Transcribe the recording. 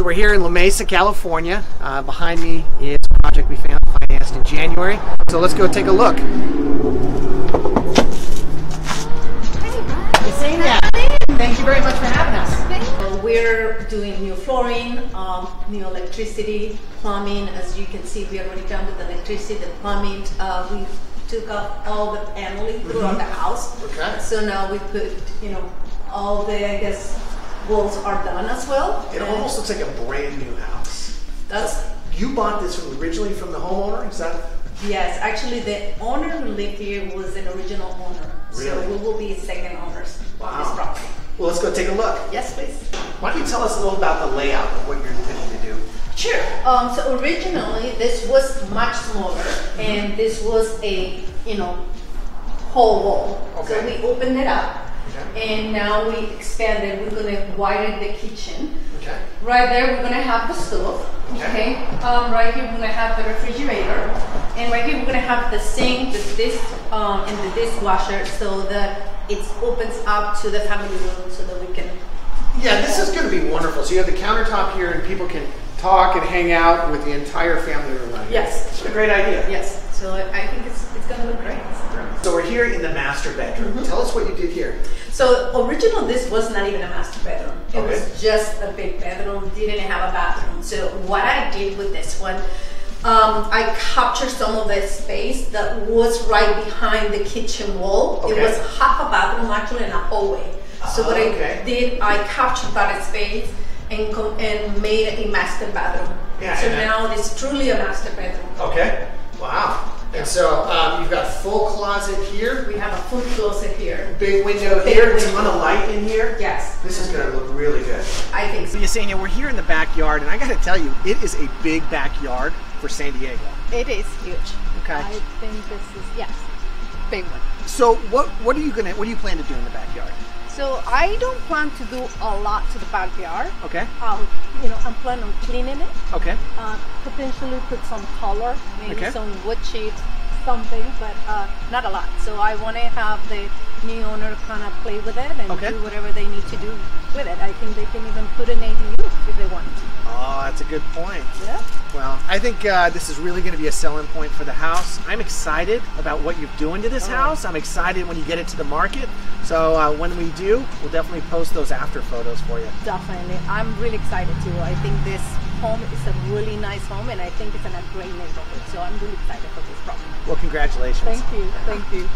So we're here in La Mesa, California. Uh, behind me is a project we found financed in January. So let's go take a look. Yesenia, thank you very much for having us. We're doing new flooring, um, new electricity, plumbing. As you can see, we are already done with the electricity, the plumbing. Uh, we took out all the paneling throughout the mm-hmm. house. Okay. So now we put, you know, all the, I guess, walls are done as well. It And almost looks like a brand new house. That's, You bought this from originally from the homeowner, is that? yes, actually the owner who lived here was an original owner. So we will be second owners of this property. Well, let's go take a look. Yes, please. Why don't you tell us a little about the layout of what you're intending to do? Sure. Um, so originally this was much smaller, and this was a you know whole wall. Okay. So we opened it up, Okay. and now we expanded. We're gonna widen the kitchen. Okay. Right there, we're gonna have the stove. Okay. Um, right here, we're gonna have the refrigerator, and right here, we're gonna have the sink, the dish, um, and the dishwasher, so that it opens up to the family room, so that we can. Yeah, this is going to be wonderful. So you have the countertop here, and people can talk and hang out with the entire family room. right. Yes. it's a great idea. Yes. So I I think it's it's gonna look great. So we're here in the master bedroom. Mm-hmm. Tell us what you did here. So original, this was not even a master bedroom. It Okay. was just a big bedroom. Didn't have a bathroom. So what I did with this one, um, I captured some of the space that was right behind the kitchen wall. Okay. It was half a bathroom actually and a hallway. So what Ah, okay. I did, I captured that space and com- and made a master bathroom. Yeah, So and that- now it's truly a master bedroom. Okay. Wow. And so um, you've got full closet here, We have a full closet here. big window Big here, window. ton of light in here. Yes. This is going to look really good. I think so. Yesenia, we're here in the backyard, and I got to tell you, it is a big backyard for San Diego. It is huge. Okay. I think this is yes, big one. So what what are you gonna what do you plan to do in the backyard? So I don't plan to do a lot to the backyard. Okay. Um, you know, I'm planning on cleaning it. Okay. Uh, potentially put some color, maybe Okay. some wood chips, something, but uh, not a lot. So I want to have the new owner kind of play with it and Okay. do whatever they need to do with it. I think they can even put an ADU if they want. Oh, that's a good point. Yeah. Well, I think uh, this is really going to be a selling point for the house. I'm excited about what you're doing to this Oh. house. I'm excited when you get it to the market. So uh, when we do, we'll definitely post those after photos for you. Definitely. I'm really excited too. I think this home is a really nice home and I think it's in a great neighborhood. So I'm really excited for this property. Well, congratulations. Thank you. Thank you.